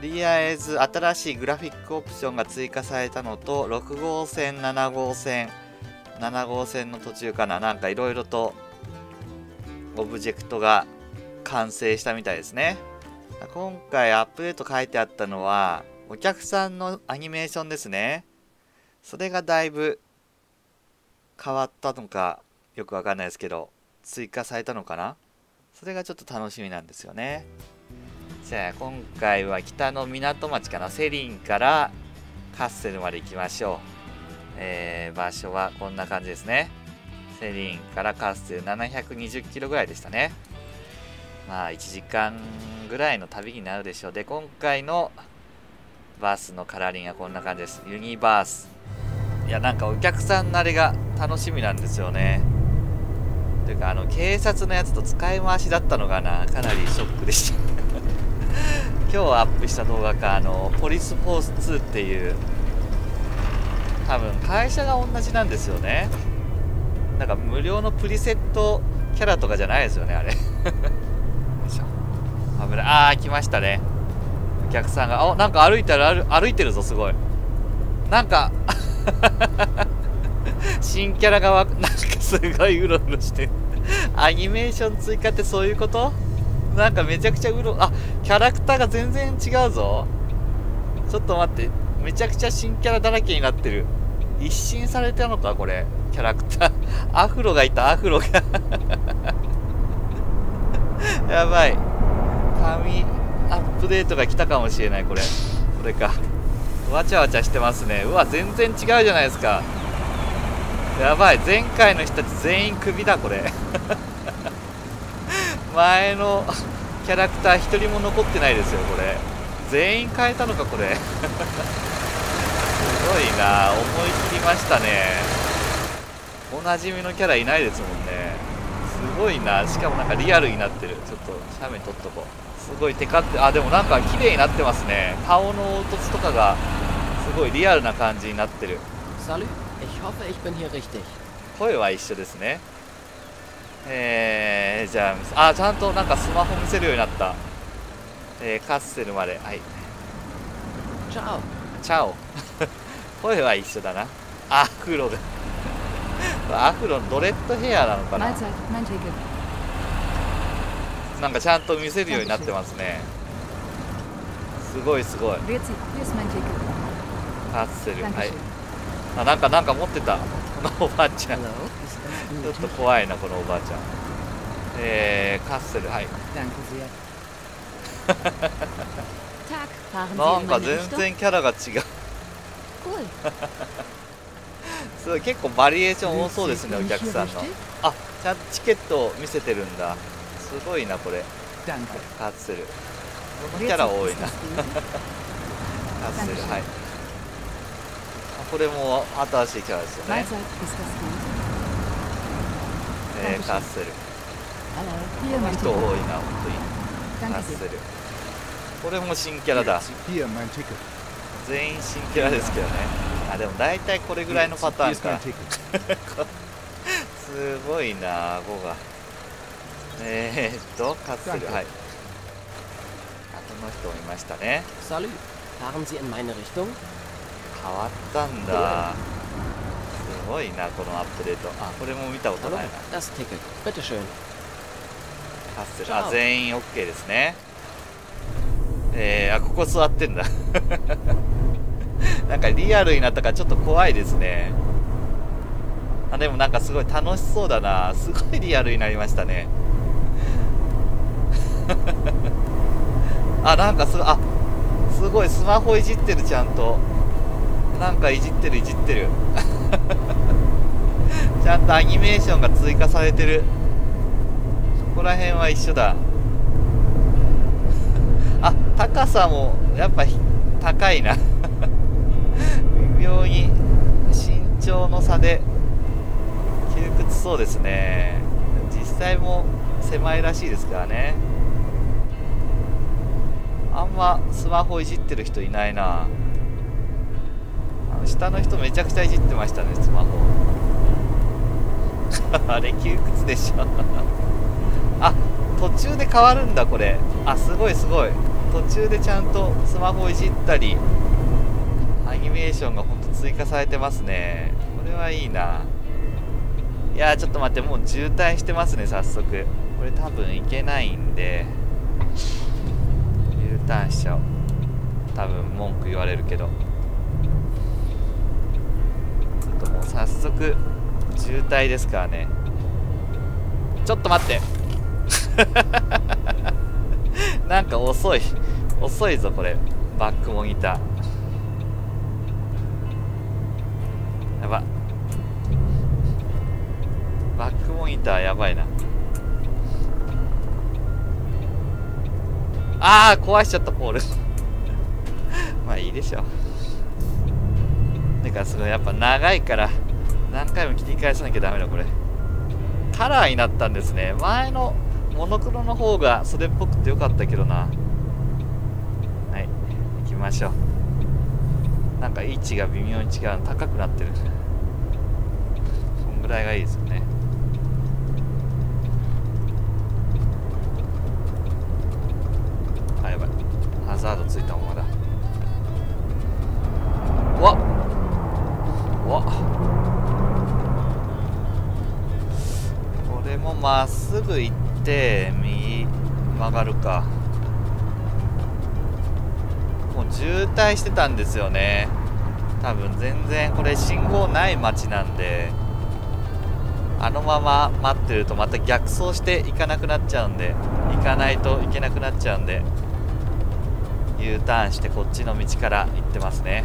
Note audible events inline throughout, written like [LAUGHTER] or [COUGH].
とりあえず新しいグラフィックオプションが追加されたのと6号線7号線7号線の途中かな。なんかいろいろとオブジェクトが完成したみたいですね。今回アップデート書いてあったのはお客さんのアニメーションですね。それがだいぶ変わったのかよくわかんないですけど追加されたのかな。それがちょっと楽しみなんですよね。じゃあ今回は北の港町かなセリンからカッセルまで行きましょう、えー、場所はこんな感じですね。セリンからカッセル720キロぐらいでしたね。まあ1時間ぐらいの旅になるでしょう。で今回のバスのカラーリングはこんな感じです。ユニバース。いやなんかお客さん慣れが楽しみなんですよね。というかあの警察のやつと使い回しだったのかなかなりショックでした。今日アップした動画かあのポリスフォース2っていう多分会社が同じなんですよね。なんか無料のプリセットキャラとかじゃないですよねあれ。[LAUGHS] 危ない。ああ来ましたね。お客さんが。あなんか歩いてる歩いてるぞすごい。なんか [LAUGHS] 新キャラがわなんかすごいうろうろして。アニメーション追加ってそういうこと？なんかめちゃくちゃうろあキャラクターが全然違うぞ。ちょっと待って。めちゃくちゃ新キャラだらけになってる。一新されたのかこれ。キャラクター。[LAUGHS] アフロがいた。アフロが。[LAUGHS] やばい。髪アップデートが来たかもしれないこれ。これか。わちゃわちゃしてますね。うわ全然違うじゃないですか。やばい。前回の人たち全員クビだこれ。[LAUGHS] 前のキャラクター1人も残ってないですよこれ。全員変えたのかこれ。[LAUGHS] すごいな。思い切りましたね。おなじみのキャラいないですもんね。すごいな。しかもなんかリアルになってる。ちょっと写メ撮っとこう。すごいテカってあでもなんか綺麗になってますね。顔の凹凸とかがすごいリアルな感じになってる.声は一緒ですねえー、じゃああちゃんとなんかスマホ見せるようになった。えー、カッセルまで。はい。Ciao. チャオ。[LAUGHS] 声は一緒だな。[LAUGHS] アフロがアフロのドレッドヘアなのかな？なんかちゃんと見せるようになってますね。すごいすごい.カッセル。は.い。あなんかなんか持ってた。このおばあちゃんちょっと?怖いなこのおばあちゃんえー、カッセルはいなんか全?然キャラが違う.すごい結構バリエーション多そうですねお客さんの?あちゃんとチケットを見せてるんだすごいなこれ.カッセルこのキャラ多いなカ?ッセル.はいあこれも新しいキャラですよねね、カッセル。この人多いな本当に。カッセル。これも新キャラだ。全員新キャラですけどね。あでも大体これぐらいのパターンか。[LAUGHS] すごいな顎が。えー、っとカッセルはい。あこの人もいましたね。変わったんだ、ごいなこのアップデート。あこれも見たことないな。das Ticket. Bitte schön. カッセル。あ。全員 OK ですね。えー、あここ座ってんだ。[LAUGHS] なんかリアルになったからちょっと怖いですね。あでもなんかすごい楽しそうだな。すごいリアルになりましたね。[LAUGHS] あなんかすごいあすごいスマホいじってるちゃんと。なんかいじってるいじってるちゃんとアニメーションが追加されてる。そこら辺は一緒だ。[LAUGHS] あ高さもやっぱ高いな。[LAUGHS] 微妙に身長の差で窮屈そうですね。実際も狭いらしいですからね。あんまスマホいじってる人いないな。あの下の人めちゃくちゃいじってましたねスマホ。[LAUGHS] あれ窮屈でしょ。[LAUGHS] あ途中で変わるんだこれ。あすごいすごい。途中でちゃんとスマホいじったりアニメーションがほんと追加されてますね。これはいいな。いやちょっと待ってもう渋滞してますね早速。これ多分行けないんで U ターンしちゃおう。多分文句言われるけど。ちょっともう早速渋滞ですからね。ちょっと待って。[LAUGHS] なんか遅い。遅いぞこれ。バックモニター。やば。バックモニターやばいな。ああ壊しちゃったポール。[LAUGHS] まあいいでしょだからそのやっぱ長いから。何回も切り返さなきゃダメだこれ。カラーになったんですね。前のモノクロの方がそれっぽくてよかったけどな。はい行きましょう。なんか位置が微妙に違う高くなってる。そんぐらいがいいですよね。あやばい。ハザードついた。ぐ行って右曲がるか。もう渋滞してたんですよね。多分全然これ信号ない街なんであのまま待ってるとまた逆走して行かなくなっちゃうんで行かないといけなくなっちゃうんで U ターンしてこっちの道から行ってますね。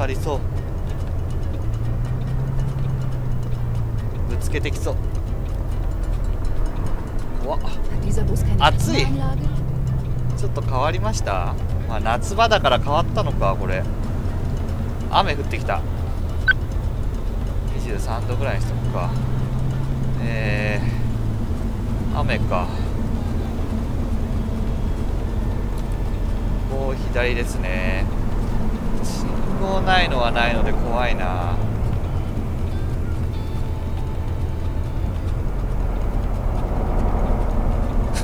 かりそう。ぶつけてきそう。怖っ。Hat dieser Bus keine Atsui. Klimaanlage? ちょっと変わりました？まあ夏場だから変わったのかこれ。雨降ってきた。23度ぐらいにしとくか。えー、雨か。ここ左ですね。信号ないのはないので怖いな。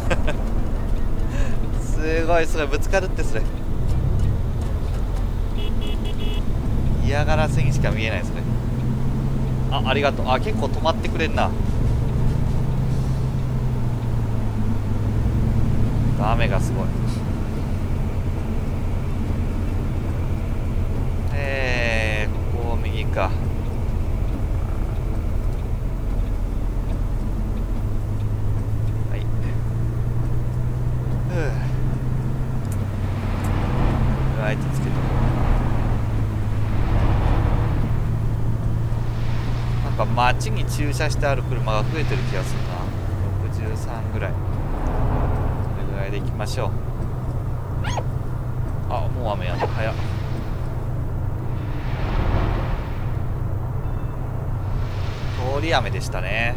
[LAUGHS] すごいそれぶつかるってそれ。嫌がらせにしか見えないそれ。あありがとう。あ結構止まってくれんな。雨がすごい。えー、ここ右か。はい。ふうライトつけて。なんか街に駐車してある車が増えてる気がするな。63ぐらい。それぐらいで行きましょう。あもう雨やん。だ早っ。り雨でしたね。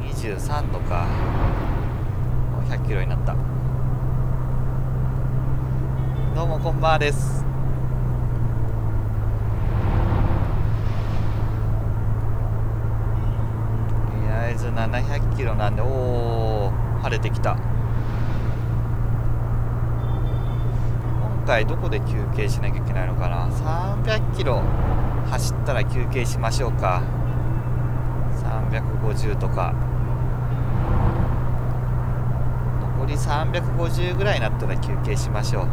23度か。もう100キロになった。どうもこんばんはですとりあえず700キロなんでおお晴れてきた今回どこで休憩しなきゃいけないのかな？300キロ走ったら休憩しましょうか。350とか。残り350ぐらいになったら休憩しましょう。で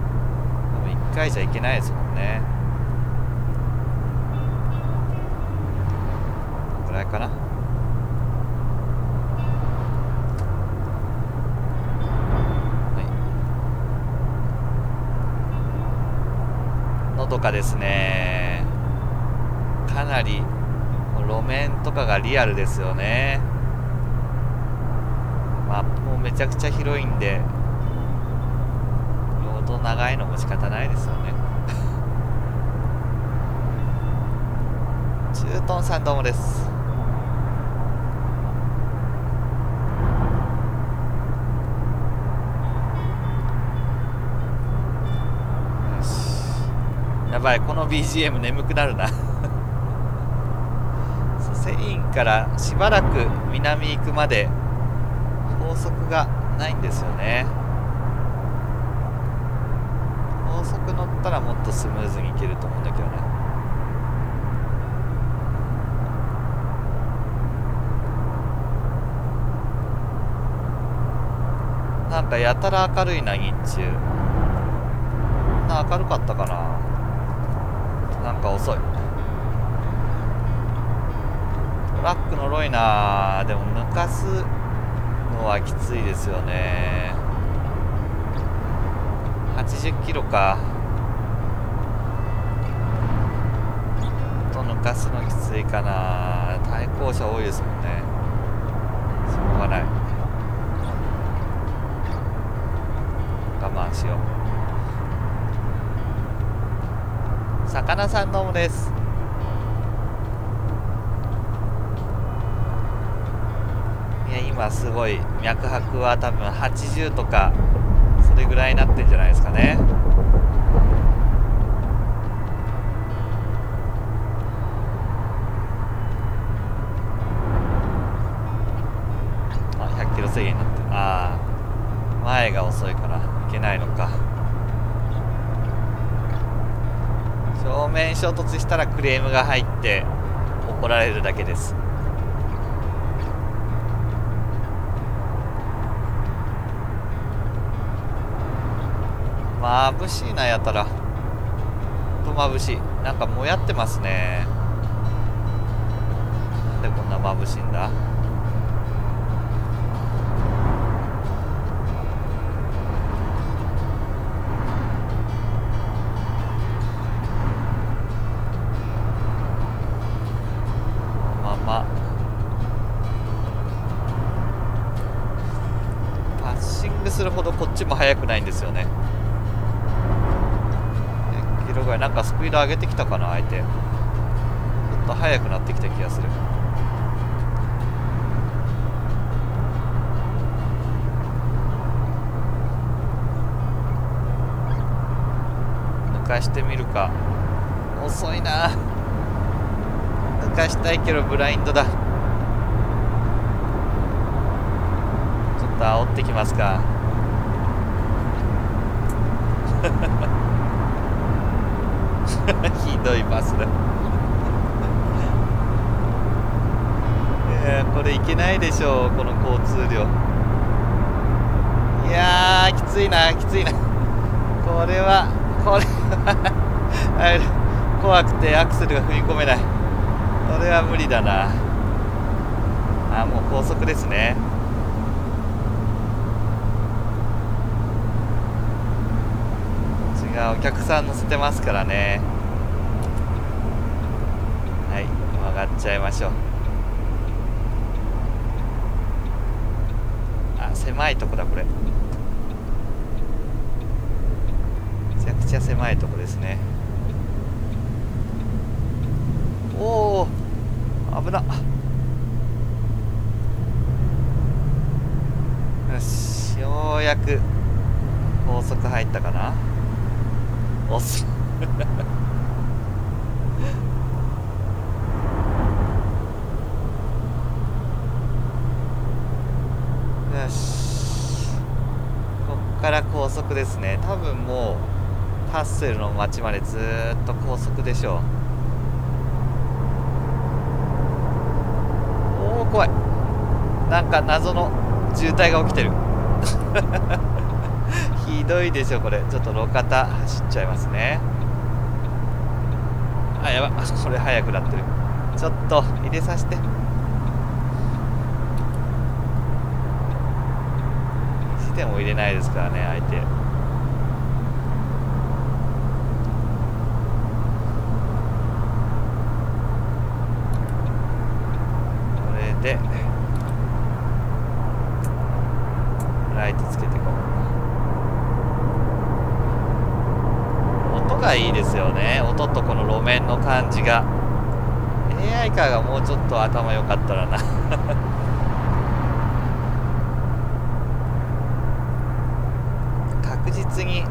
も1回じゃいけないですもんねこのぐらいかなはいのどかですねかなり路面とかがリアルですよね。マップもめちゃくちゃ広いんでロード長いのも仕方ないですよね。[LAUGHS] 中トンさんどうもです。やばいこの BGM 眠くなるな。からしばらく南行くまで高速がないんですよね。高速乗ったらもっとスムーズに行けると思うんだけどななんかやたら明るいな日中。な明るかったかな。なんか遅いトラックのろいなでも抜かすのはきついですよね。80キロか。と抜かすのきついかな。対向車多いですもんね。しょうがない。我慢しよう。魚さんどうもですいや今すごい脈拍は多分80とかそれぐらいになってんじゃないですかね。あ100キロ制限になってる。ああ前が遅いからいけないのか。正面衝突したらクレームが入って怒られるだけです。眩しいなやたら。と眩しい。なんかもやってますね。なんでこんな眩しいんだ。まま。パッシングするほどこっちも速くない上げてきたかな相手。ちょっと速くなってきた気がする。抜かしてみるか。遅いな。抜かしたいけどブラインドだ。ちょっと煽ってきますかひどいバスだ。いやこれいけないでしょうこの交通量。いやきついなきついな。これはこれは [LAUGHS] 怖くてアクセルが踏み込めない。これは無理だな。あもう高速ですね。違うお客さん乗せてますからねはい曲がっちゃいましょう。あ狭いとこだこれ。めちゃくちゃ狭いとこですね。おお危な。よしようやく高速入ったかなおすよしこっから高速ですね多分もうタッセルの町までずっと高速でしょう。おお怖い。なんか謎の渋滞が起きてる。[LAUGHS] ひどいでしょこれ。ちょっと路肩走っちゃいますね。あやばこれ速くなってる。ちょっと入れさせて。意地点も入れないですからね相手これでライトつけていこう音がいいですよね音とこの感じが。AI カーがもうちょっと頭良かったらな。[LAUGHS] 確実に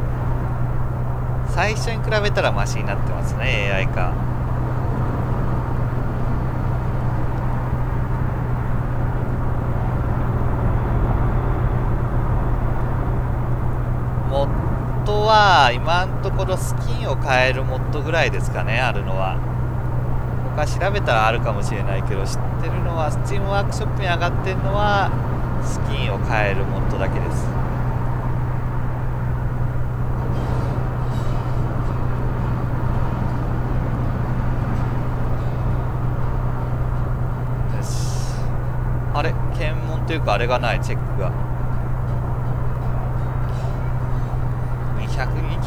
最初に比べたらマシになってますね AI カーッド今のところスキンを変えるモッドぐらいですかねあるのは。他調べたらあるかもしれないけど知ってるのは Steam ワークショップに上がってるのはスキンを変えるモッドだけです。よし。あれ？検問というかあれがない。チェックが。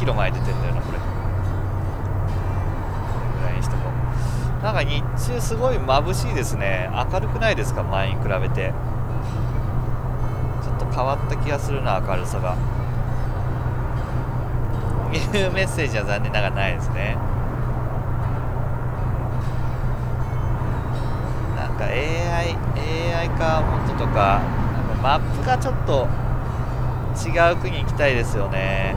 キロ前出てんだよなこれ。これぐらいにしとこう。なんか日中すごい眩しいですね。明るくないですか前に比べて。ちょっと変わった気がするな明るさが。いうメッセージは残念ながらないですね。なんか AI, AI 化モッドとか。なんかマップがちょっと違う国行きたいですよね。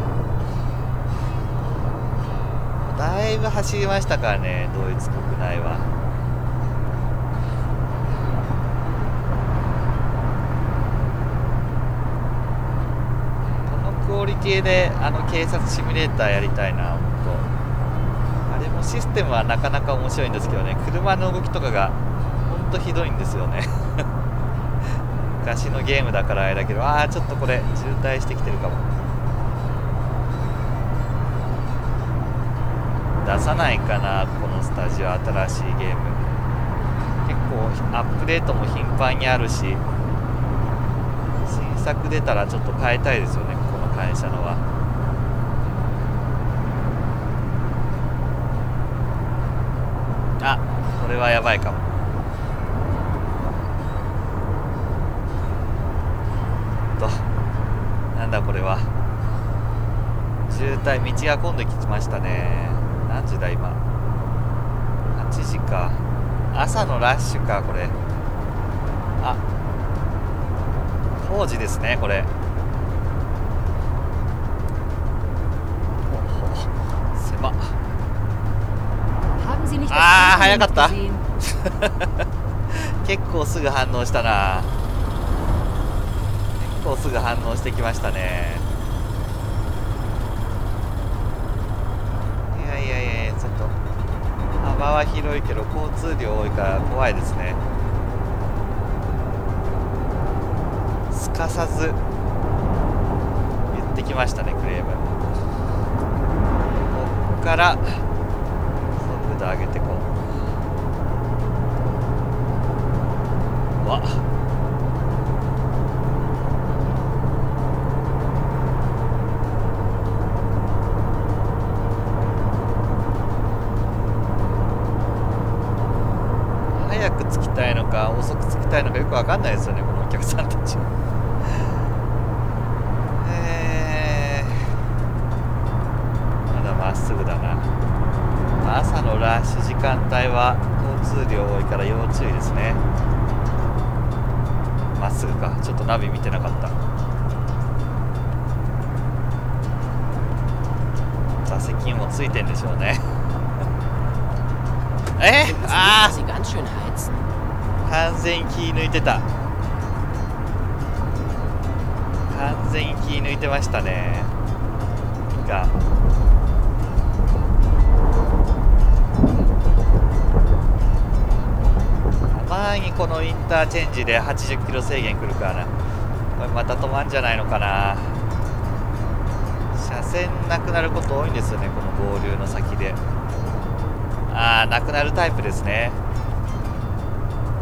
だいぶ走りましたからねドイツ国内は。このクオリティであの警察シミュレーターやりたいな本当あれもシステムはなかなか面白いんですけどね車の動きとかが本当ひどいんですよね。[LAUGHS] 昔のゲームだからあれだけどああちょっとこれ渋滞してきてるかも。出さないかなこのスタジオ新しいゲーム。結構アップデートも頻繁にあるし新作出たらちょっと変えたいですよねこの会社のは。あこれはやばいかも。となんだこれは。渋滞道が混んできましたね。時だ今。8時か。朝のラッシュかこれ。あ。工事ですねこれ。ほほ。狭 nicht das Ah, Internet Hayakata. gesehen? 結構すぐ反応したな。結構すぐ反応してきましたねいやいやいやちょっと幅は広いけど交通量多いから怖いですね。すかさず言ってきましたねクレーム。こっから速度上げてこう。わっ。ジで80キロ制限来るからな。これまた止まんじゃないのかな。車線なくなること多いんですよねこの合流の先で。ああなくなるタイプですね。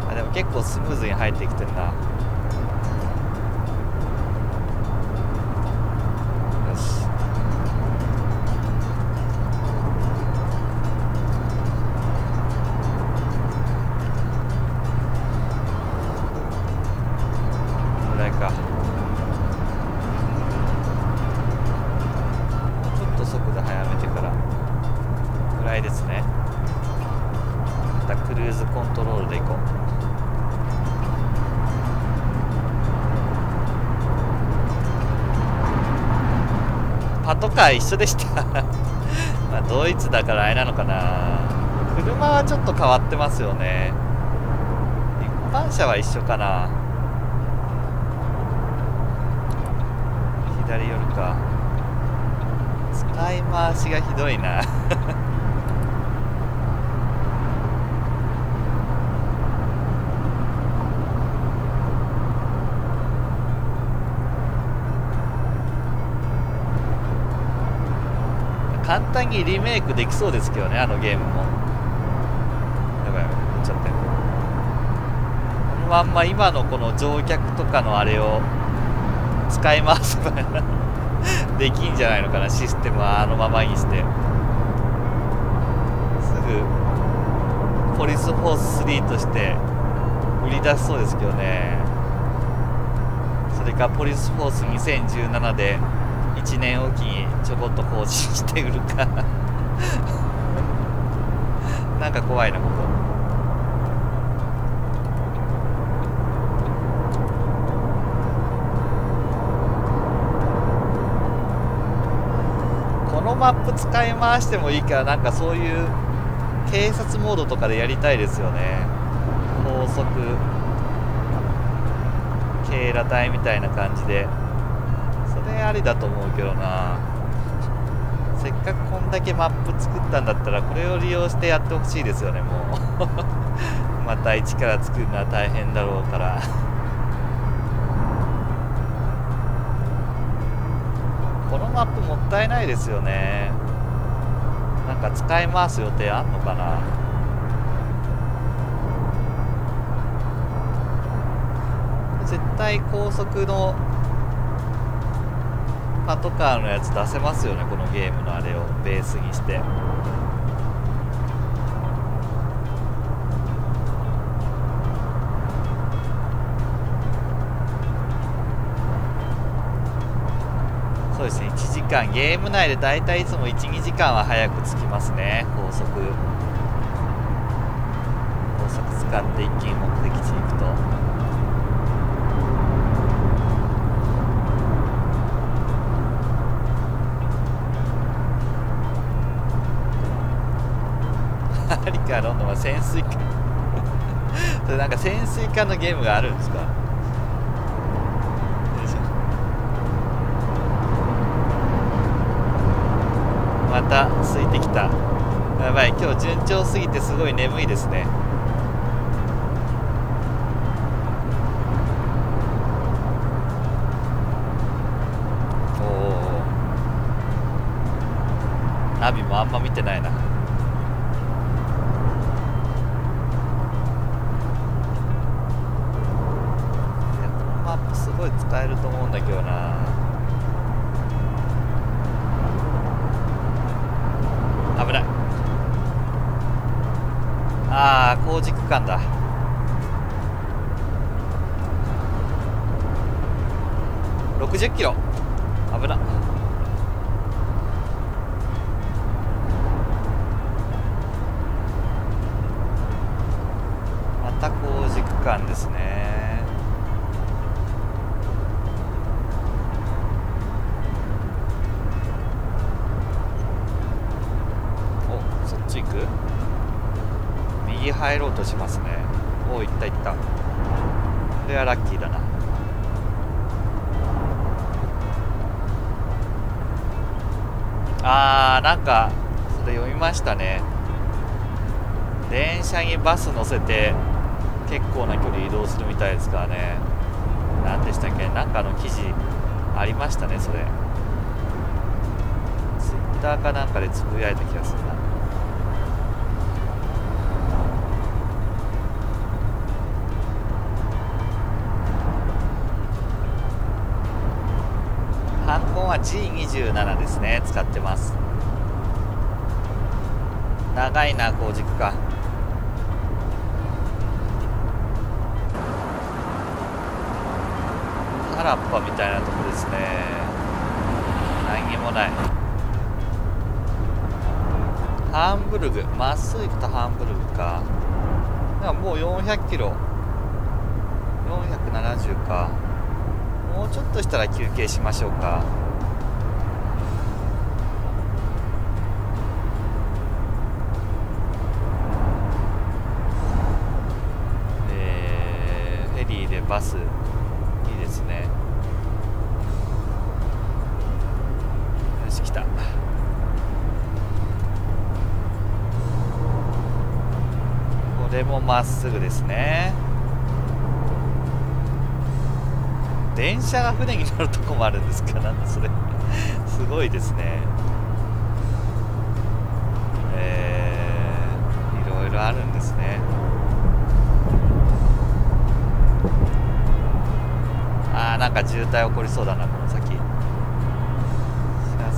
あでも結構スムーズに入ってきてるな。とか一緒でした。[LAUGHS] まあ、ドイツだからあれなのかな。車はちょっと変わってますよね。一般車は一緒かな。左寄るか。使い回しがひどいな。簡単にリメイクできそうですけどねあのゲームも。やばいやばい言っちゃってこのまんま今のこの乗客とかのあれを使い回せば [LAUGHS] できんじゃないのかなシステムはあのままにして。すぐポリスフォース3として売り出しそうですけどね。それかポリスフォース2017で1年おきにちょこっと更新して売るか。[LAUGHS] なんか怖いなことこのマップ使い回してもいいからなんかそういう警察モードとかでやりたいですよね。高速警ら隊みたいな感じで。それありだと思うけどな。せっかくこんだけマップ作ったんだったらこれを利用してやってほしいですよねもう。[LAUGHS] また一から作るのは大変だろうから。このマップもったいないですよね。なんか使い回す予定あんのかな。絶対高速のパトカーのやつ出せますよねこのゲームのあれをベースにして。そうですね1時間。ゲーム内でだいたいいつも12時間は早く着きますね高速。高速使って一気に目的地に行くと。ロンドンは潜水艦 [LAUGHS] それなんか潜水艦のゲームがあるんですか？また空いてきた。やばい。今日順調すぎてすごい眠いですね。おおナビもあんま見てないな。ああ工事区間だ。60キロ。危な。また工事区間ですね。右入ろうとしますね。お行った行った。これはラッキーだな。あーなんかそれ読みましたね。電車にバス乗せて結構な距離移動するみたいですからね。何でしたっけ？なんかの記事ありましたねそれ。ツイッターかなんかでつぶやいた気がする。G27 ですね。使ってます。長いな工事区間原っぱみたいなとこですね。何にもない。ハンブルグ。まっすぐ行くとハンブルグか。だかもう400キロ。470か。もうちょっとしたら休憩しましょうか。バスいいですね。よし来た。これもまっすぐですね。電車が船に乗るとこもあるんですか？なんだそれ。[LAUGHS] すごいですね。えー、いろいろあるんですね。なんか渋滞起こりそうだなこの先。車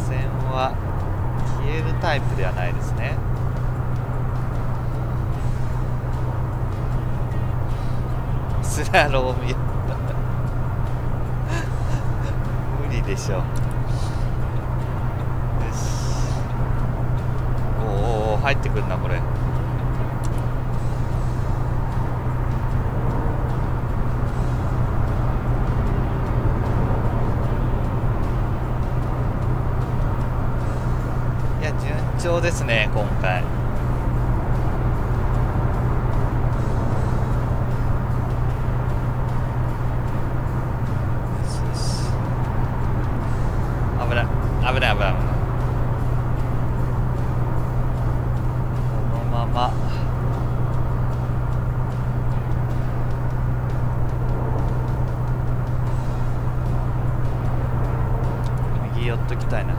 線は消えるタイプではないですね。スラローム [LAUGHS] 無理でしょ。うよし。おーおー入ってくるなこれいや順調ですね今回よしよし危ない危ない危ない危ないこのまま右寄っときたいな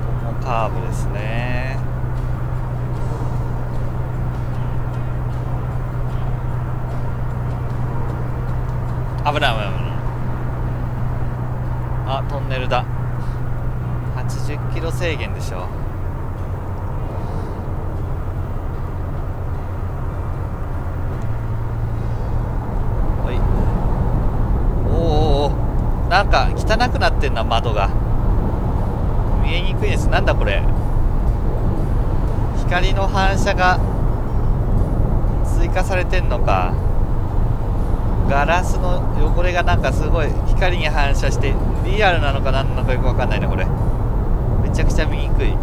ここもカーブですね危ない危ない危ないあトンネルだ80キロ制限でしょはいおーおーおーなんか汚くなってんな窓が。見えにくいです。なんだこれ。光の反射が追加されてんのか。ガラスの汚れがなんかすごい光に反射してリアルなのか何なのかよくわかんないなこれ。めちゃくちゃ見にくい。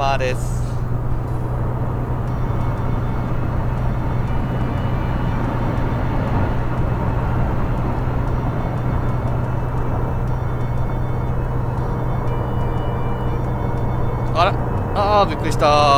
バーです。あらあーびっくりした。ー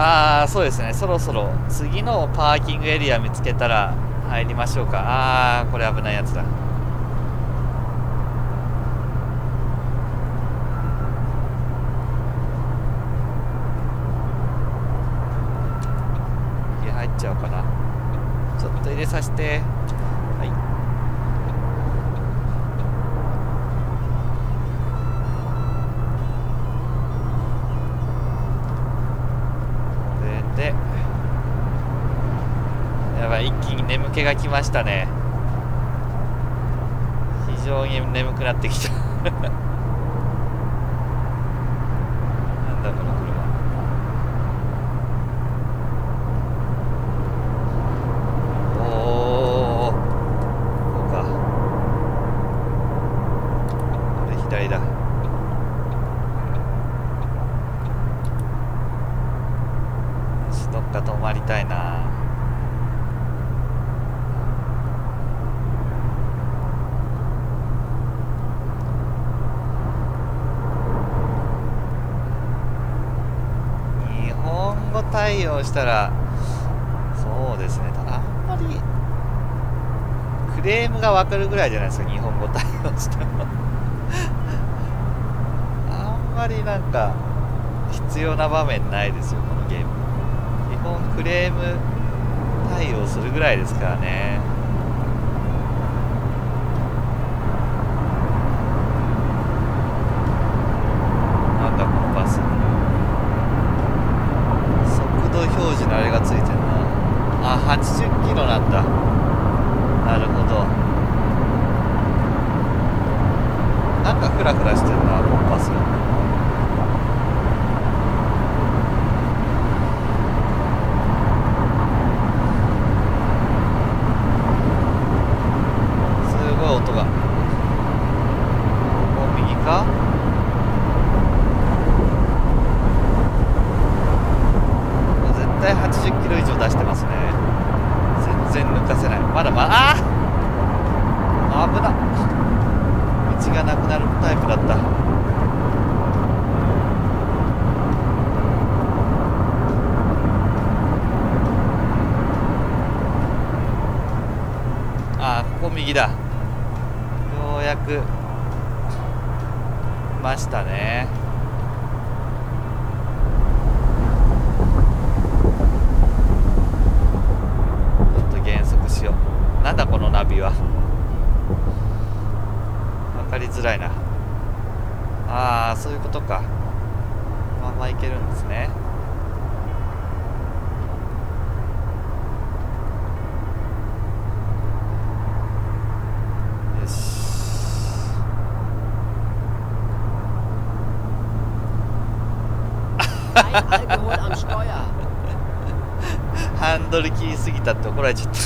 ああそうですね。そろそろ次のパーキングエリア見つけたら入りましょうか。ああこれ危ないやつだ。家入っちゃおうかな。ちょっと入れさせてはいこれでやばい一気に眠気が来ましたね。非常に眠くなってきたなんだこの車おおこうかこれ左だか泊まりたいな日本をしたらそうですね。ただあんまりクレームが分かるぐらいじゃないですか日本語対応しても。[LAUGHS] あんまりなんか必要な場面ないですよこのゲーム。基本クレーム対応するぐらいですからねなんだこのバス速度表示のあれがついてるなあ80キロなんだなるほどなんかフラフラしてるなこのバスすごい音がここ右か絶対80キロ以上出してますね全然抜かせないまだまだあー危な道がなくなるタイプだったあーここ右だようやく来ましたねちょっと減速しようなんだこのナビは分かりづらいなああそういうことかまんまいけるんですねよし Kein Alkohol am Steuer. ハンドル切りすぎたって怒られちゃった。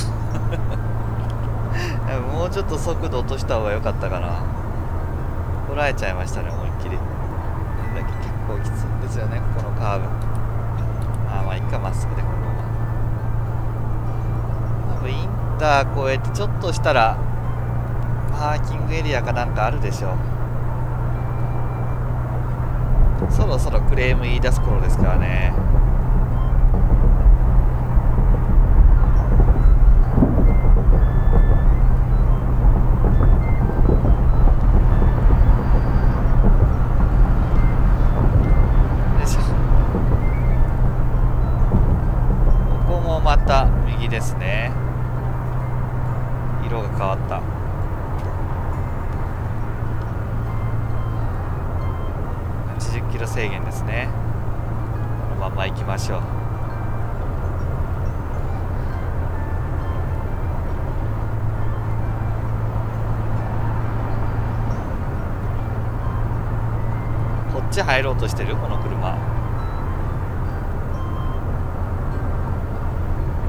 [LAUGHS] もうちょっと速度落とした方が良かったかな。怒られちゃいましたね思いっきり。だけ結構きつい。んですよねこのカーブ。あーまあいっかまっすぐでこのまま。多分インター越えてちょっとしたらパーキングエリアかなんかあるでしょう。そろそろクレーム言い出す頃ですからねよいしょここもまた右ですね色が変わった80キロ制限ですねこのまま行きましょうこっち入ろうとしてるこの車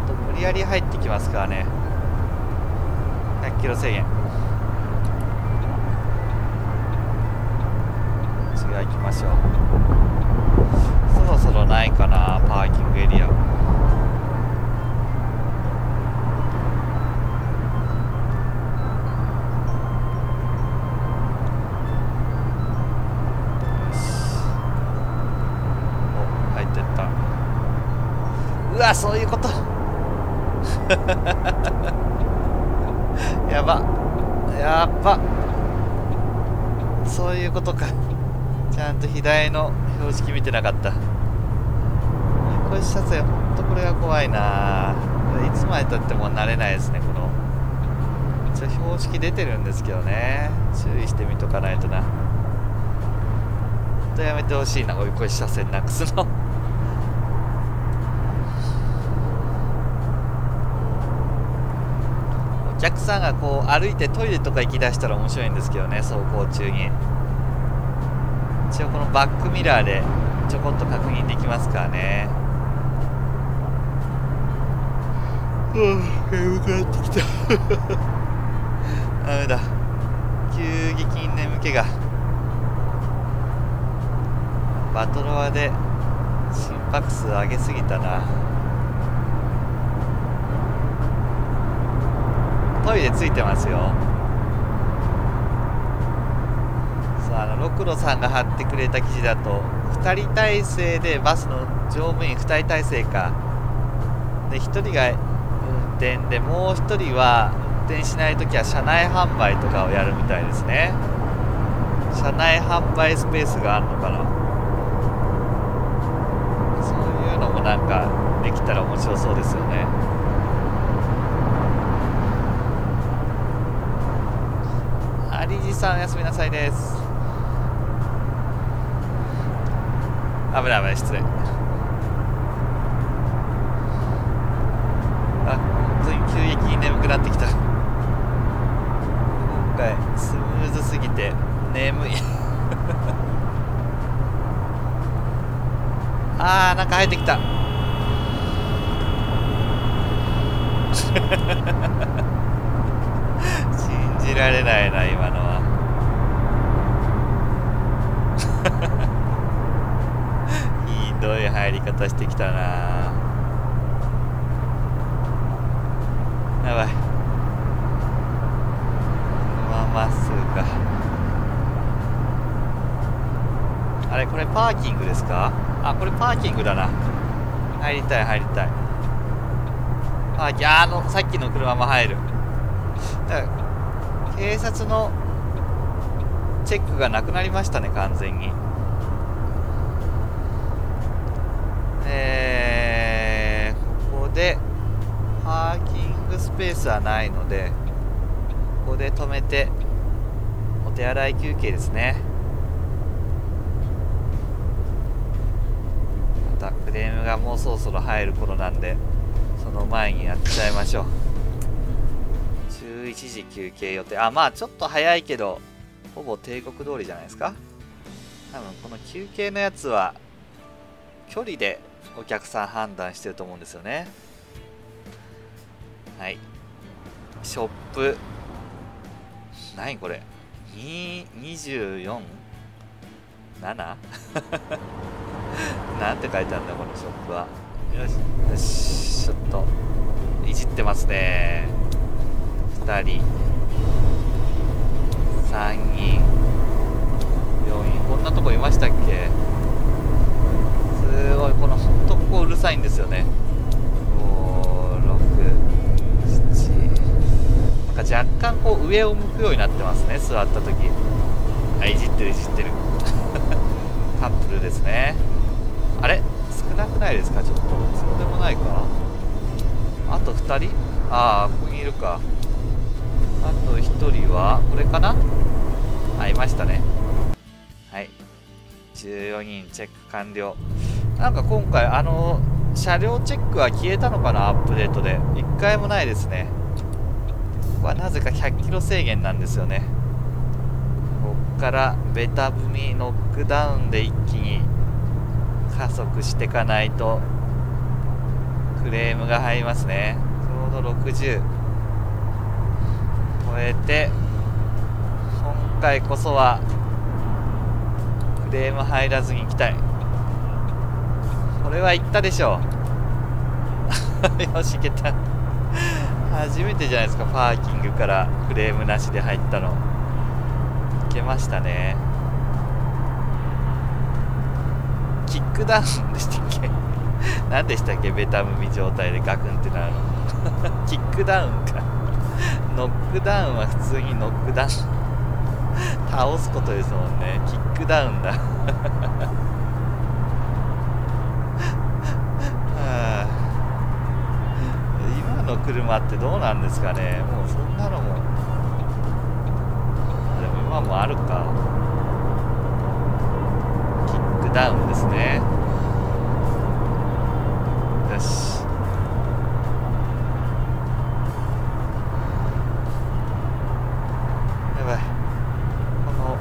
と無理やり入ってきますからね100キロ制限違う行きましょうそろそろないかなパーキングエリアよしお入ってったうわそういうことやばやっばそういうことかちゃんと左の標識見てなかった。これ車線ほんとこれが怖いな。いつまでたっても慣れないですねこの。一応標識出てるんですけどね。注意してみとかないとな。ほんとやめてほしいな追い越し車線なくすの。お客さんがこう歩いてトイレとか行きだしたら面白いんですけどね走行中に。一応このバックミラーでちょこっと確認できますからね。うん眠くなってきた。[LAUGHS] ダメだ。急激に眠気が。バトロワで心拍数上げすぎたな。トイレついてますよ。さああの六路さんが貼ってくれた記事だと2人体制でバスの乗務員2人体制か。で1人が運転でもう1人は運転しない時は車内販売とかをやるみたいですね。車内販売スペースがあるのかな。そういうのもなんかできたら面白そうですよね。ありじさんおやすみなさいです。危ない危ない失礼。あ本当に急激に眠くなってきた。今回スムーズすぎて眠い。[LAUGHS] あーなんか生えてきた信じられないな今のはひどい入り方してきたなやばいまあまっすぐかあれこれパーキングですかあこれパーキングだな。入りたい入りたい。パーキングあのさっきの車も入る。警察のチェックがなくなりましたね完全に。えー、ここでパーキングスペースはないのでここで止めてお手洗い休憩ですねまたクレームがもうそろそろ入る頃なんでその前にやっちゃいましょう。11時休憩予定。あまあちょっと早いけどほぼ帝国通りじゃないですか。多分この休憩のやつは距離でお客さん判断してると思うんですよね。はい。ショップ。何これ？224? 7? [LAUGHS] なんて書いてあるんだこのショップは。よし。よしちょっと。いじってますね。2人。3人。4人。こんなとこいましたっけ？すごい。このほんとここうるさいんですよね。567なんか若干こう上を向くようになってますね。座った時。あいじってるいじってる。[LAUGHS] カップルですねあれ？少なくないですか？ちょっとそうでもないか。あと2人？ああここにいるか。あと1人はこれかな？あいましたね。はい。14人チェック完了。なんか今回あの車両チェックは消えたのかな？アップデートで。1回もないですね。ここはなぜか100キロ制限なんですよね。こっからベタ踏みノックダウンで一気に加速していかないとクレームが入りますね。ちょうど60超えて今回こそはクレーム入らずに行きたい。これは行ったでしょう。[LAUGHS] よし行けた。初めてじゃないですかパーキングからクレームなしで入ったの。いけましたね。キックダウンでしたっけ？[LAUGHS] 何でしたっけ？ベタ踏み状態でガクンってなるの。[LAUGHS] キックダウンか。ノックダウンは普通にノックダウン。倒すことですもんね。キックダウンだ。[LAUGHS] 今の車ってどうなんですかね？もうそんなのも。でも今もあるか。キックダウン。ですね。よし。やばい。この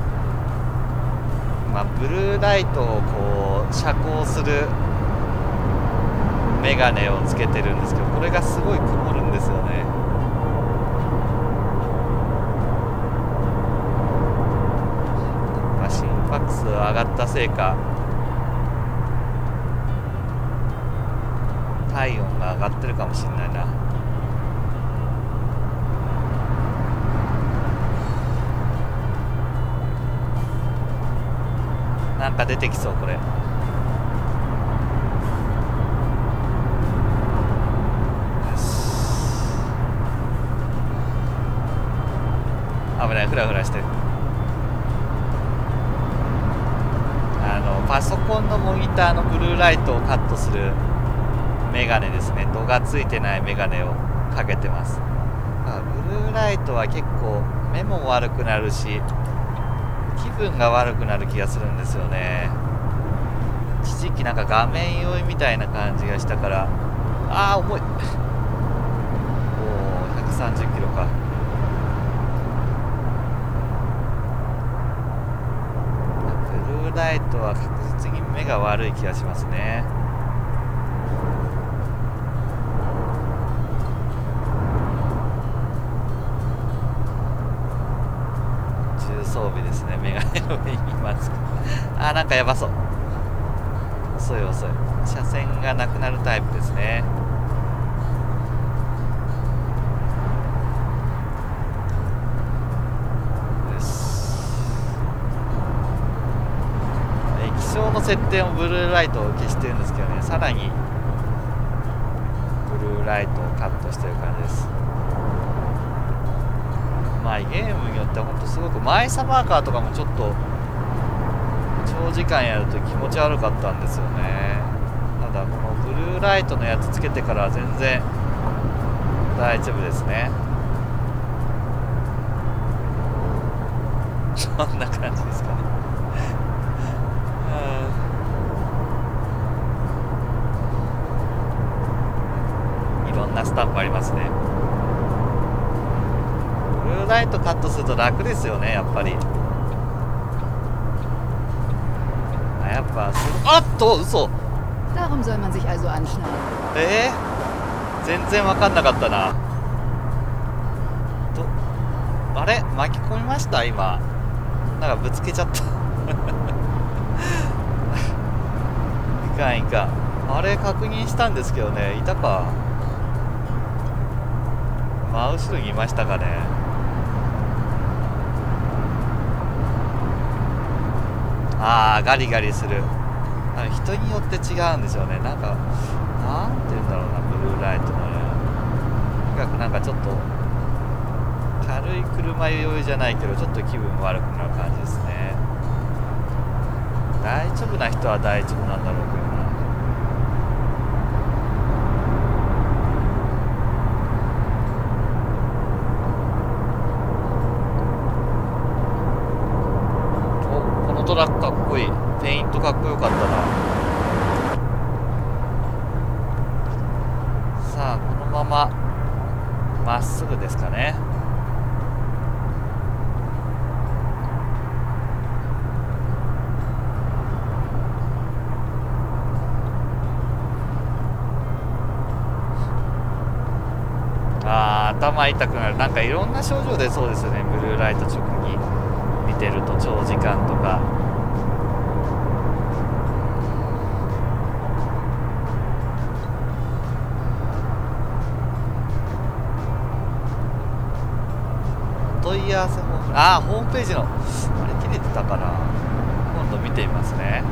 まあブルーライトをこう遮光するメガネをつけてるんですけどこれがすごい曇るんですよね。心拍数上がったせいか出てきそうこれ。よし。危ないフラフラしてる。あのパソコンのモニターのブルーライトをカットするメガネですね。度がついてないメガネをかけてます。ブルーライトは結構目も悪くなるし分が悪くなる気がするんですよね。一時期なんか画面酔いみたいな感じがしたからああ重い。おお130キロか。ブルーライトは確実に目が悪い気がしますね重装備ですねメガネの上にマスクあーなんかやばそう。遅い遅い。車線がなくなるタイプですね。液晶の設定もブルーライトを消してるんですけどね。さらにブルーライトをカットしてる感じです。まあゲームによっては本当すごくマイサマーカーとかもちょっと長時間やると気持ち悪かったんですよね。ただこのブルーライトのやつつけてから全然大丈夫ですね。そんな感じですかね。うん。いろんなスタンプありますね。ライトカットすると楽ですよねやっぱり。あやっぱあっと嘘。Darum soll man sich also anschnallen. えー、全然分かんなかったな。どあれ？巻き込みました？今。なんかぶつけちゃった。[LAUGHS] いかんいかん。あれ確認したんですけどねいたか。真後ろにいましたかねああガリガリする。あの人によって違うんでしょうね。なんかなんて言うんだろうなブルーライトのねとにかくなんかちょっと軽い車酔いじゃないけどちょっと気分悪くなる感じですね。大丈夫な人は大丈夫なんだろうけどなおこのトラックかっこいいペイントかっこよかったなさあこのまままっすぐですかねあー頭痛くなんかいろんな症状出そうですよね。ブルーライト直に見てると長時間とか。問い合わせホームああホームページの。あれ切れてたかな。今度見てみますね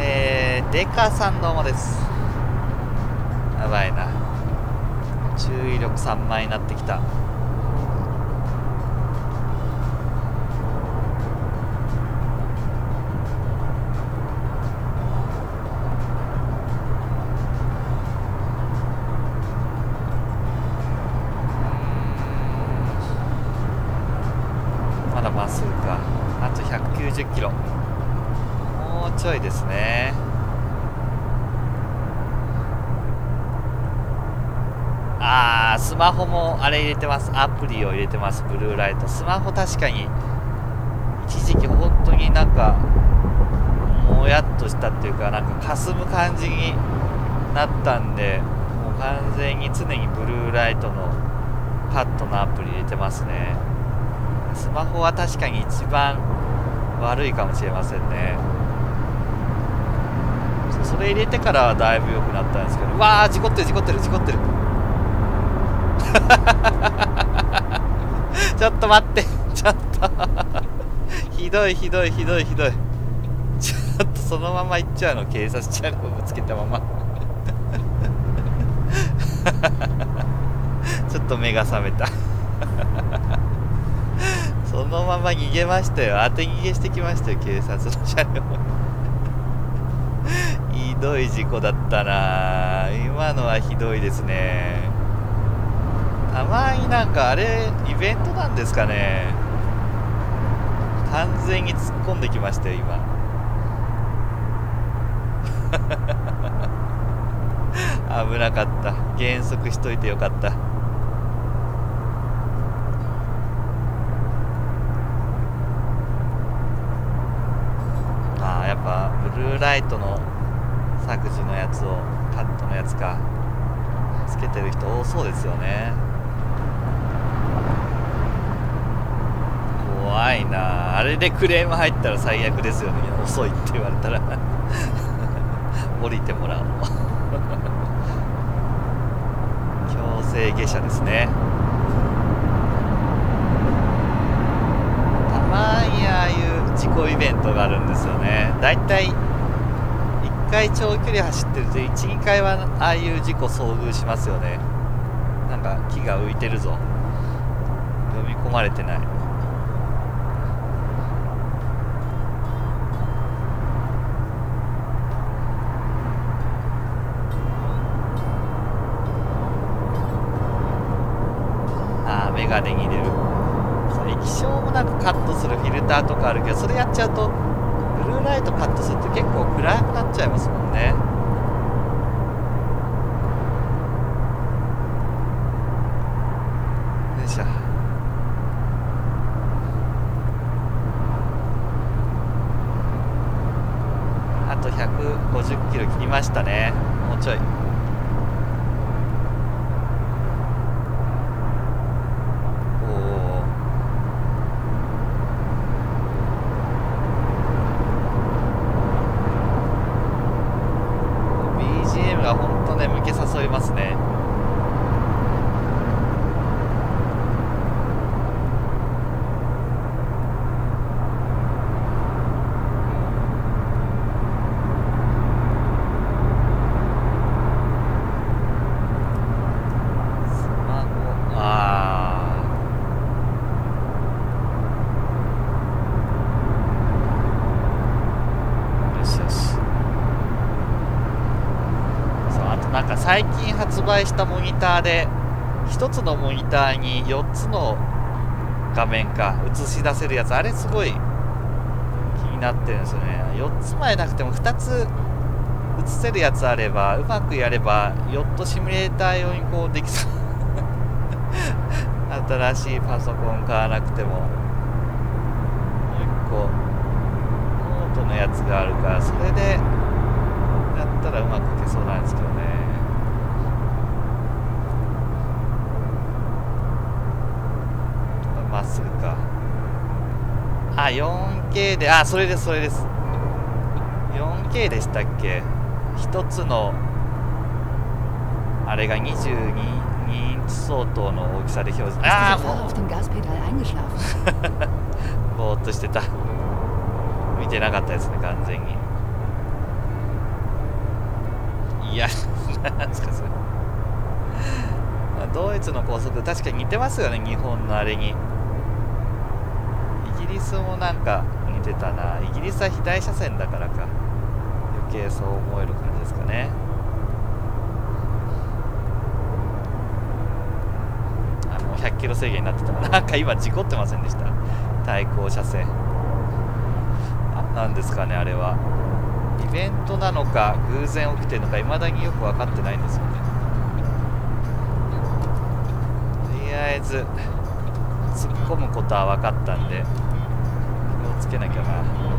えー、デカさんどうもです。やばいな。注意力3枚になってきた。まだまっすぐか。あと190キロ。もうちょいですね。あースマホもあれ入れてます。アプリを入れてます。ブルーライト。スマホ確かに一時期本当になんかもやっとしたっていうかなんか霞む感じになったんでもう完全に常にブルーライトのパッドのアプリ入れてますね。スマホは確かに一番悪いかもしれませんね。それ入れてからはだいぶ良くなったんですけどうわー事故ってる事故ってる事故ってる。[LAUGHS] ちょっと待って。ちょっと。ひどいひどいひどいひどい。ちょっとそのまま行っちゃうの。警察車両ぶつけたまま。[LAUGHS] ちょっと目が覚めた。そのまま逃げましたよ。当て逃げしてきましたよ警察の車両。ひどい事故だったな。今のはひどいですね。まになんかあれイベントなんですかね。完全に突っ込んできましたよ今。[LAUGHS] 危なかった。減速しといてよかったああやっぱブルーライトの削除のやつをカットのやつかつけてる人多そうですよね怖いなあれでクレーム入ったら最悪ですよね。遅いって言われたら。[LAUGHS] 降りてもらおう。[LAUGHS] 強制下車ですね。たまにああいう事故イベントがあるんですよね。だいたい1回長距離走ってると12回はああいう事故遭遇しますよね。なんか木が浮いてるぞ。読み込まれてないああメガネに入れる。液晶もなくカットするフィルターとかあるけどそれやっちゃうとブルーライトカットすると結構暗くなっちゃいますもんねよいしょあと150キロ切りましたねもうちょいおお BGM が本当ね向け誘いますねスマホああよしよしそうあとなんか最近発売したモニターで1つのモニターに4つの画面か映し出せるやつ。あれすごい気になってるんですよね。4つ前なくても2つ映せるやつあればうまくやればヨットシミュレーター用にこうできそう。[LAUGHS] 新しいパソコン買わなくても。もう1個ノートのやつがあるからそれでやったらうまくいけそうなんですけどねこれまっすぐか。あ 4K であそれですそれです。4K でしたっけ？一つのあれが22インチ相当の大きさで表示。ああも?う [LAUGHS] ぼーっとしてた。見てなかったですね完全に。いやなんですかそれ。[LAUGHS] ドイツの高速確かに似てますよね日本のあれにリスもなんか似てたな。イギリスは左車線だからか。余計そう思える感じですかね。あもう100キロ制限になってた [LAUGHS] なんか今事故ってませんでした？対向車線。あなんですかねあれは。イベントなのか偶然起きてるのかいまだによく分かってないんですよね。とりあえず突っ込むことは分かったんで。つけなきゃな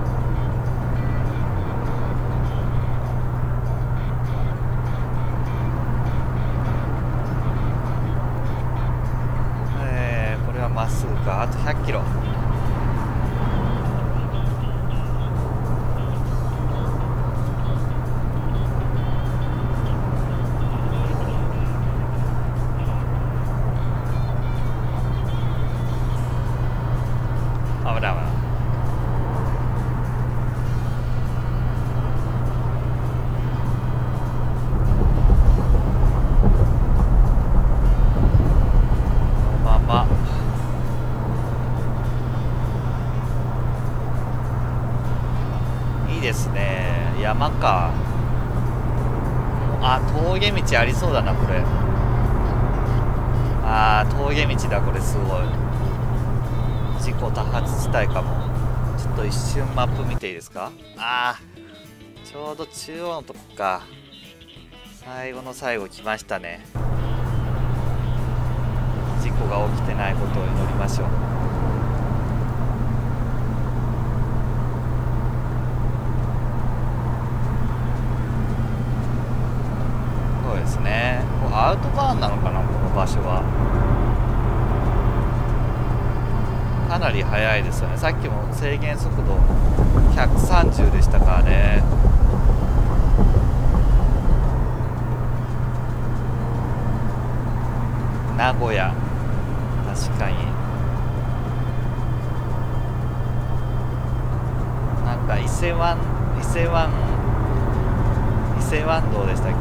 峠道ありそうだなこれ。あー峠道だこれすごい。事故多発地帯かも。ちょっと一瞬マップ見ていいですか？あーちょうど中央のとこか。最後の最後来ましたね。事故が起きてないことを祈りましょう。そうですねここアウトバーンなのかなこの場所は。かなり速いですよね。さっきも制限速度130でしたからね。名古屋。確かに。なんか伊勢湾伊勢湾伊勢湾道でしたっけ？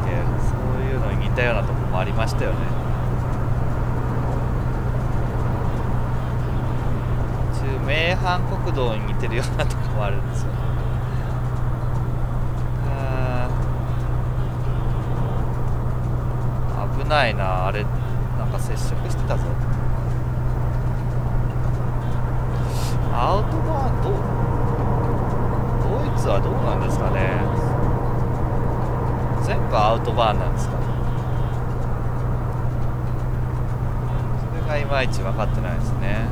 そういうのに似たようなとこもありましたよね。中名阪国道に似てるようなとこもあるんですよね。危ないなあれ。なんか接触してたぞ。アウトバーンどうドイツはどうなんですかね。全部アウトバーンなんですかそれがいまいち分かってないですね。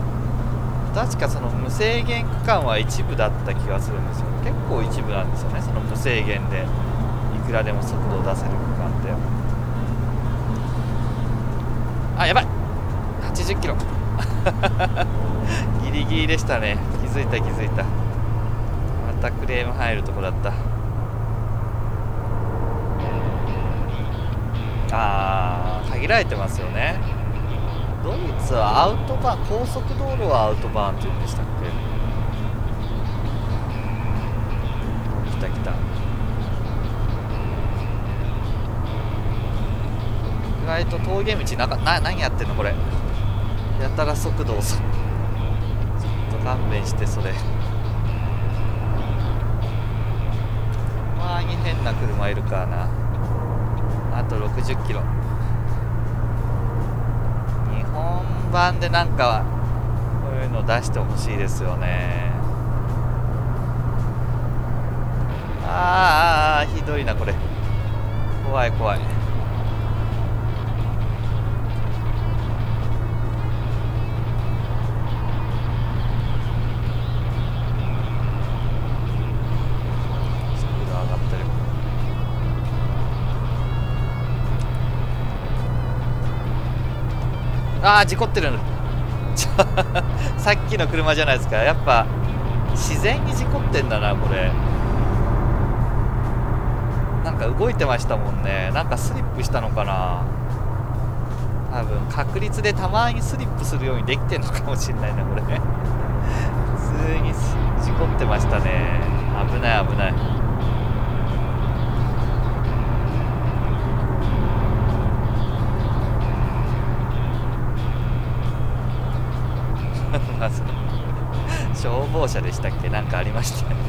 確かその無制限区間は一部だった気がするんですよ。結構一部なんですよね。その無制限でいくらでも速度を出せる区間って。あやばい。80キロ。[LAUGHS] ギリギリでしたね。気づいた気づいた。またクレーム入るとこだった。あー限られてますよね。ドイツはアウトバーン高速道路はアウトバーンって言うんでしたっけ？来た来た。意外と峠道なかな何やってんのこれ？やたら速度遅ちょっと勘弁してそれ。前に変な車いるからな。あと60キロ日版でなんかこういうの出してほしいですよね。あーあーひどいなこれ。怖い怖い。ああ事故ってる [LAUGHS] さっきの車じゃないですか。やっぱ自然に事故ってんだなこれ。なんか動いてましたもんね。なんかスリップしたのかな。多分確率でたまにスリップするようにできてんのかもしれないなこれ。ね [LAUGHS] 普通に事故ってましたね。危ない危ない。消防車でしたっけ？なんかありましたよね。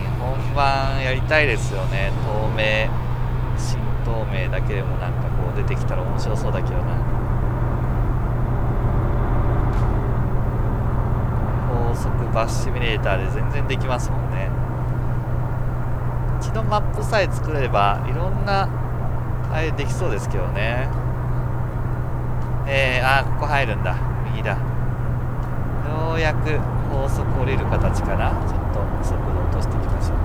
日本版やりたいですよね。透明新透明だけでもなんかこう出てきたら面白そうだけどな。高速バスシミュレーターで全然できますもんね。一度マップさえ作れればいろんなあれできそうですけどね。えー、あーここ入るんだ。右だ。ようやく高速降りる形かなちょっと速度落としていきましょう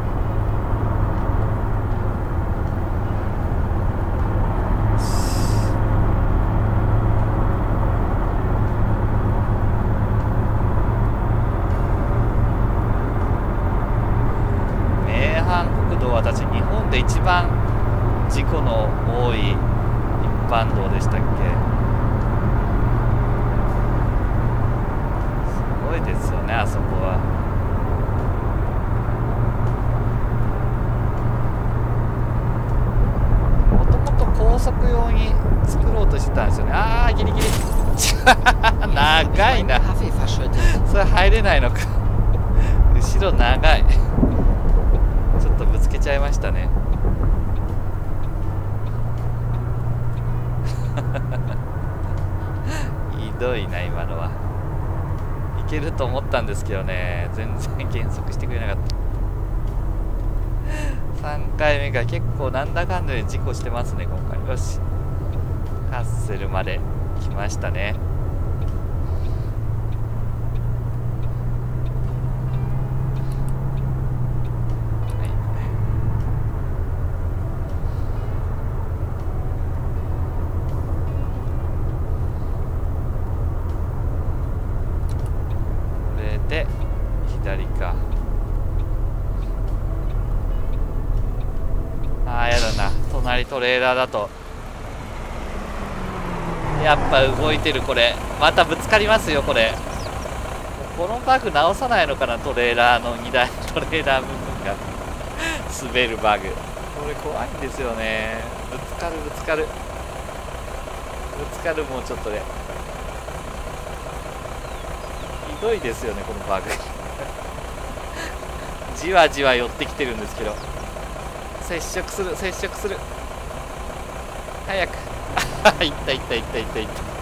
名阪国道は私日本で一番事故の多い一般道でしたっけすごいですよねあそこはもともと高速用に作たんですよねあーギリギリ長いな Kaffee verschüttet. それ入れないのか後ろ長いちょっとぶつけちゃいましたねひどいな今のはいけると思ったんですけどね全然減速してくれなかった3回目が結構なんだかんだで事故してますね今回。よし。カッセルまで来ましたねこれで左かあーやだな隣トレーラーだと。やっぱ動いてるこれ。またぶつかりますよこれ。このバグ直さないのかなトレーラーの荷台。[LAUGHS] トレーラー部分が。滑るバグ。これ怖いんですよね。ぶつかるぶつかる。ぶつかるもうちょっとで、ひどいですよねこのバグ。[LAUGHS] じわじわ寄ってきてるんですけど。接触する接触する。早く。[LAUGHS] いったいったいったいったいった。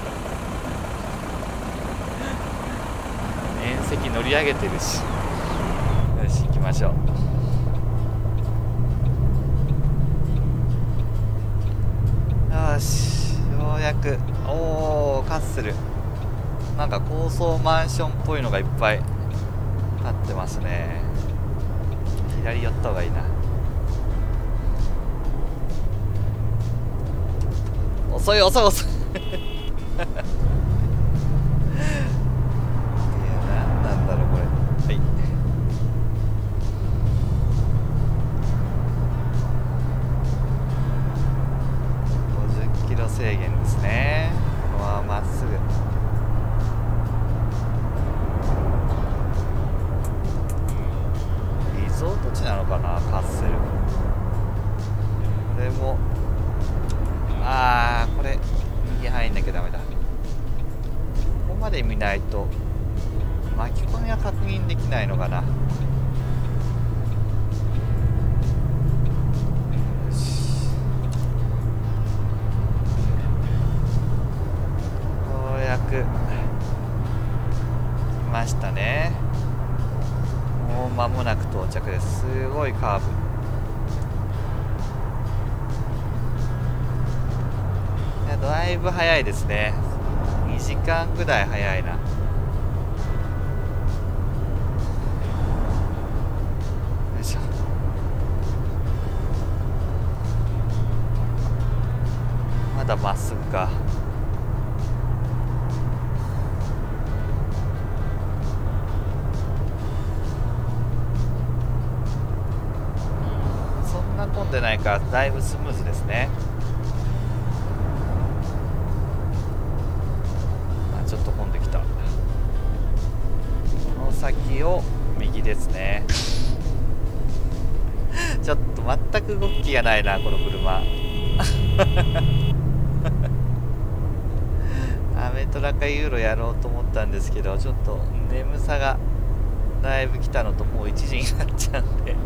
縁石乗り上げてるし。よし行きましょう。よしようやく。おおカッスル。なんか高層マンションっぽいのがいっぱい立ってますね。左寄った方がいいな。遅い遅い遅い。カーブ。いやだいぶ早いですね。2時間ぐらい早いな。かだいぶスムーズですね。あちょっと混んできた。この先を右ですね。[LAUGHS] ちょっと全く動く気がないなこの車。アメトラかユーロやろうと思ったんですけどちょっと眠さがだいぶ来たのともう1時になっちゃうんで。[LAUGHS]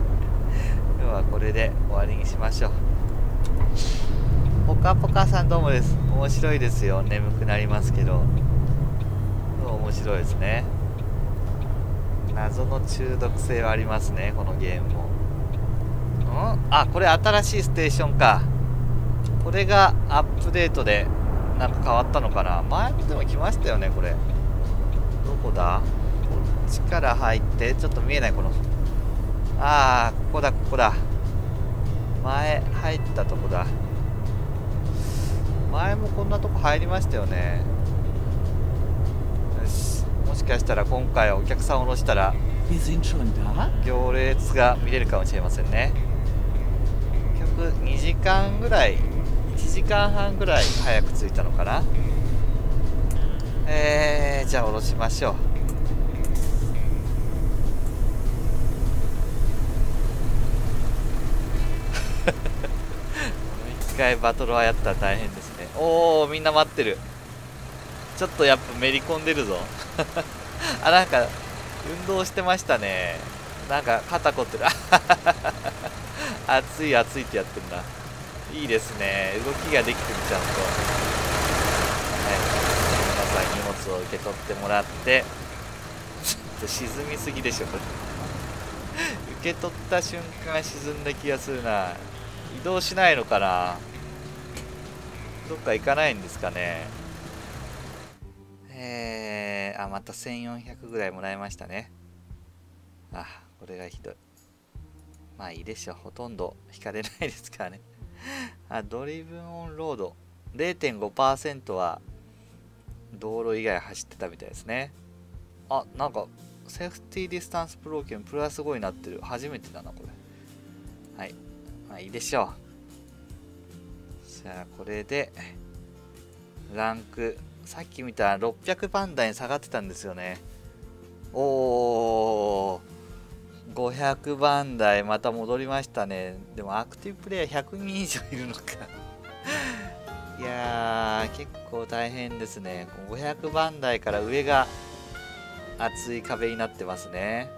今日はこれでりにしましょう。ポカポカさんどうもです。面白いですよ。眠くなりますけど。面白いですね。謎の中毒性はありますね。このゲームも。ん？あこれ新しいステーションか。これがアップデートでなんか変わったのかな。前もでも来ましたよねこれ。どこだ？こっちから入ってちょっと見えないこの。ああここだここだ。前入ったとこだ。前もこんなとこ入りましたよね。よし。もしかしたら今回お客さんを降ろしたら行列が見れるかもしれませんね。結局2時間ぐらい1時間半ぐらい早く着いたのかな。えー、じゃあ降ろしましょう。回バトルはやったら大変ですね。おおみんな待ってる。ちょっとやっぱめり込んでるぞ。[LAUGHS] あなんか運動してましたね。なんか肩凝ってる。[LAUGHS] 熱い熱いってやってるないいですね。動きができてるちゃんと。はい。皆さん荷物を受け取ってもらって。ちょっと沈みすぎでしょ。こ [LAUGHS] れ受け取った瞬間沈んだ気がするな。移動しないのかな？どっか行かないんですかね？えー、あまた1400ぐらいもらいましたね。あこれがひどい。まあいいでしょう。ほとんど引かれないですからね。あ driven on road。0.5%は道路以外走ってたみたいですね。あなんか safety distance broken プラス5になってる。初めてだなこれ。はい。まあいいでしょう。じゃあこれでランクさっき見た600番台に下がってたんですよね。おー500番台また戻りましたね。でもアクティブプレイヤー100人以上いるのか。[LAUGHS] いや結構大変ですね。500番台から上が厚い壁になってますね。